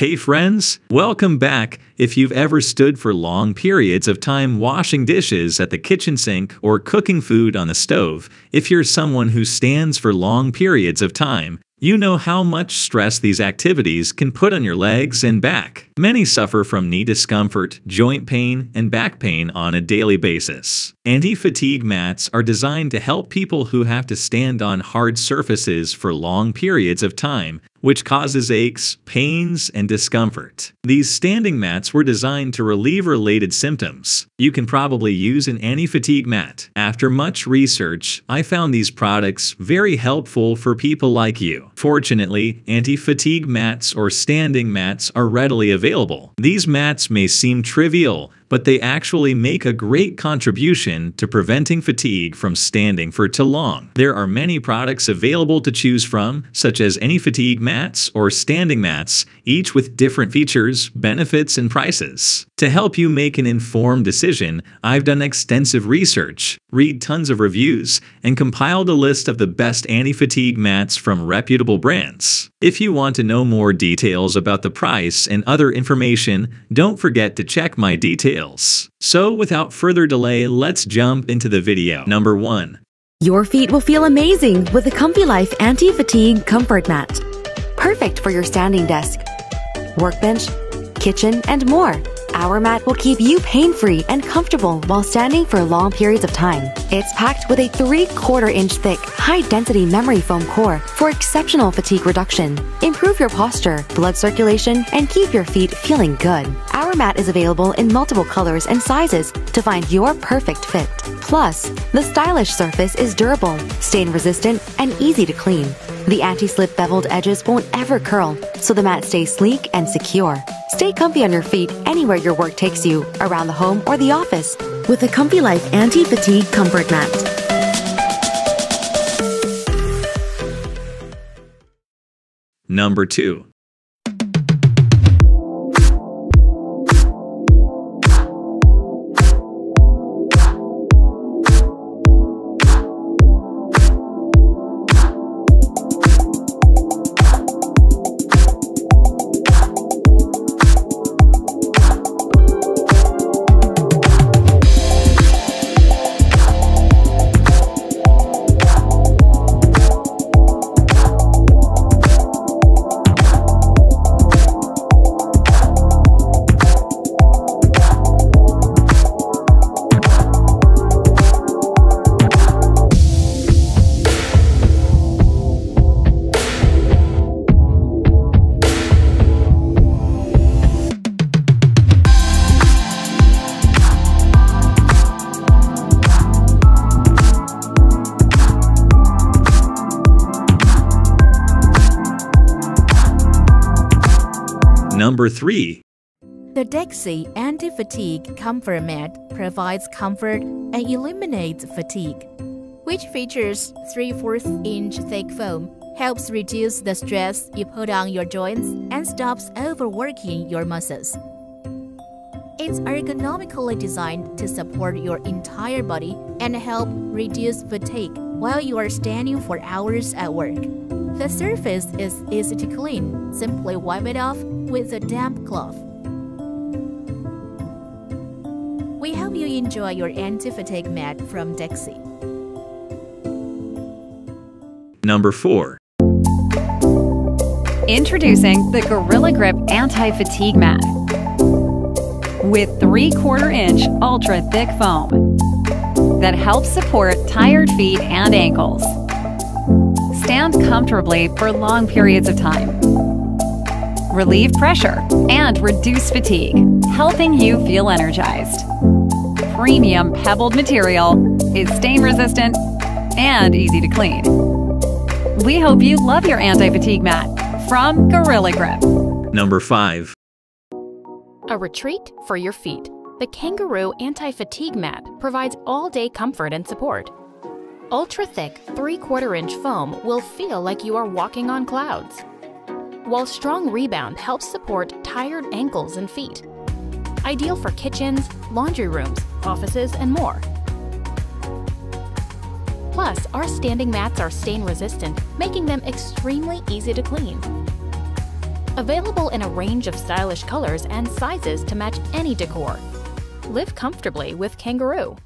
Hey friends, welcome back. If you've ever stood for long periods of time washing dishes at the kitchen sink or cooking food on the stove, if you're someone who stands for long periods of time, you know how much stress these activities can put on your legs and back. Many suffer from knee discomfort, joint pain, and back pain on a daily basis. Anti-fatigue mats are designed to help people who have to stand on hard surfaces for long periods of time which causes aches, pains, and discomfort. These standing mats were designed to relieve related symptoms. You can probably use an anti-fatigue mat. After much research, I found these products very helpful for people like you. Fortunately, anti-fatigue mats or standing mats are readily available. These mats may seem trivial, but they actually make a great contribution to preventing fatigue from standing for too long. There are many products available to choose from, such as anti-fatigue mats or standing mats, each with different features, benefits, and prices. To help you make an informed decision, I've done extensive research, read tons of reviews, and compiled a list of the best anti-fatigue mats from reputable brands. If you want to know more details about the price and other information, don't forget to check my details. So without further delay, let's jump into the video. Number 1. Your feet will feel amazing with the ComfiLife Anti-Fatigue Comfort Mat. Perfect for your standing desk, workbench, kitchen, and more. Our mat will keep you pain-free and comfortable while standing for long periods of time. It's packed with a 3 quarter inch thick, high-density memory foam core for exceptional fatigue reduction. Improve your posture, blood circulation, and keep your feet feeling good. Our mat is available in multiple colors and sizes to find your perfect fit. Plus, the stylish surface is durable, stain-resistant, and easy to clean. The anti-slip beveled edges won't ever curl, so the mat stays sleek and secure. Stay comfy on your feet anywhere your work takes you, around the home or the office, with the ComfiLife Anti-Fatigue Comfort Mat. Number 2. Number 3. The DEXI Anti-Fatigue Comfort Mat provides comfort and eliminates fatigue, which features 3 4 inch thick foam, helps reduce the stress you put on your joints, and stops overworking your muscles. It's ergonomically designed to support your entire body and help reduce fatigue while you are standing for hours at work. The surface is easy to clean. Simply wipe it off with a damp cloth. We hope you enjoy your anti-fatigue mat from DEXI. Number 4. Introducing the Gorilla Grip Anti-Fatigue Mat. With 3 quarter inch ultra thick foam that helps support tired feet and ankles. Stand comfortably for long periods of time relieve pressure, and reduce fatigue, helping you feel energized. Premium pebbled material is stain resistant and easy to clean. We hope you love your anti fatigue mat from Gorilla Grip. Number 5. A retreat for your feet. The Kangaroo Anti Fatigue Mat provides all day comfort and support. Ultra thick, 3 quarter inch foam will feel like you are walking on clouds while strong rebound helps support tired ankles and feet. Ideal for kitchens, laundry rooms, offices, and more. Plus, our standing mats are stain resistant, making them extremely easy to clean. Available in a range of stylish colors and sizes to match any decor. Live comfortably with Kangaroo.